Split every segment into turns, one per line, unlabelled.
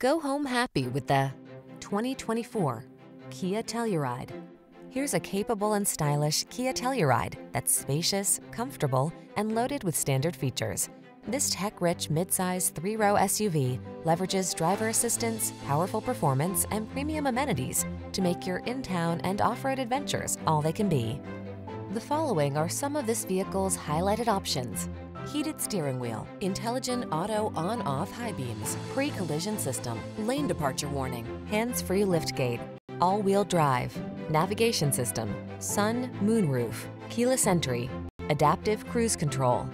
Go home happy with the 2024 Kia Telluride. Here's a capable and stylish Kia Telluride that's spacious, comfortable, and loaded with standard features. This tech-rich midsize three-row SUV leverages driver assistance, powerful performance, and premium amenities to make your in-town and off-road adventures all they can be. The following are some of this vehicle's highlighted options. Heated steering wheel, intelligent auto on-off high beams, pre-collision system, lane departure warning, hands-free liftgate, all-wheel drive, navigation system, sun, moonroof, keyless entry, adaptive cruise control.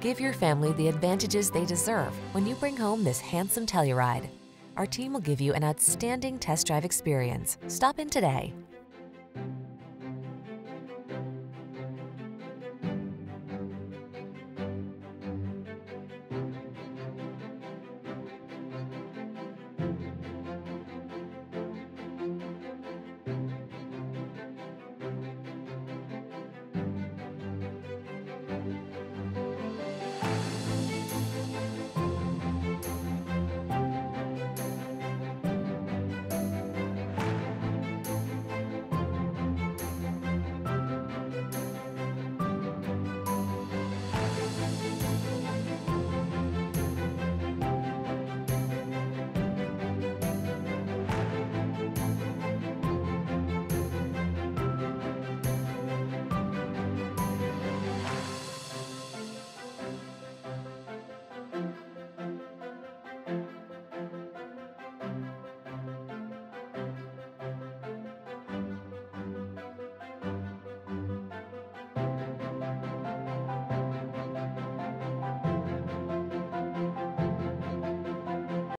Give your family the advantages they deserve when you bring home this handsome Telluride. Our team will give you an outstanding test drive experience. Stop in today.